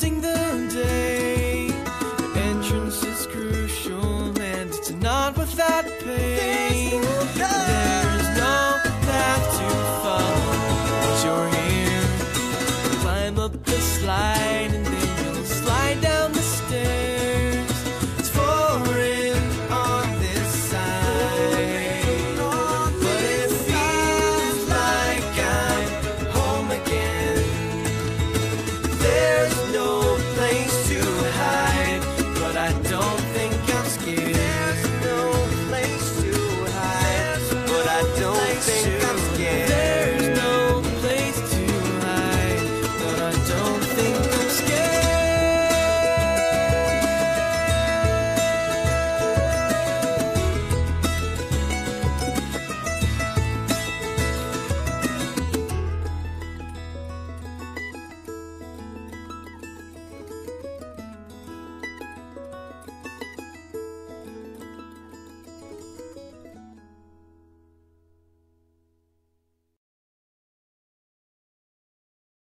the day. The entrance is crucial, and it's not without pain.